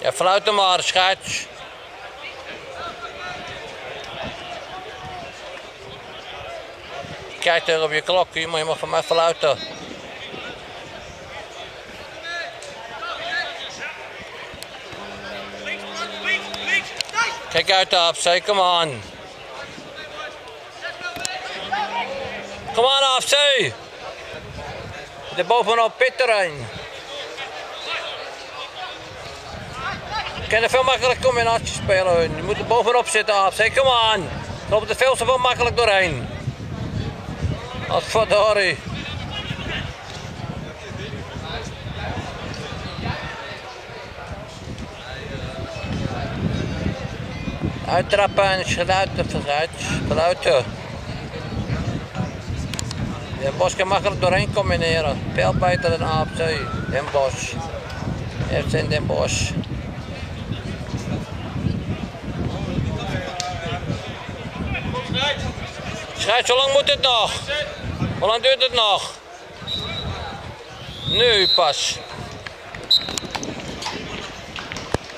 Ja, fluit hem maar, scheids. Kijk tegen op je maar je mag van mij fluiten. Kijk uit say come on. Come on say. De bovenop pitterrein. Er veel makkelijk combinaties spelen. Je moet er bovenop zitten af. Say come on. Loopt er veel te veel makkelijk doorheen. Wat verdorie. Uittrappen en sluiten, vooruit, sluiten. De Bos kan makkelijk doorheen combineren. Veel beter dan AFC. Den Bos. In Den Bos. Hoe lang moet het nog? Hoe lang duurt het nog? Nu pas.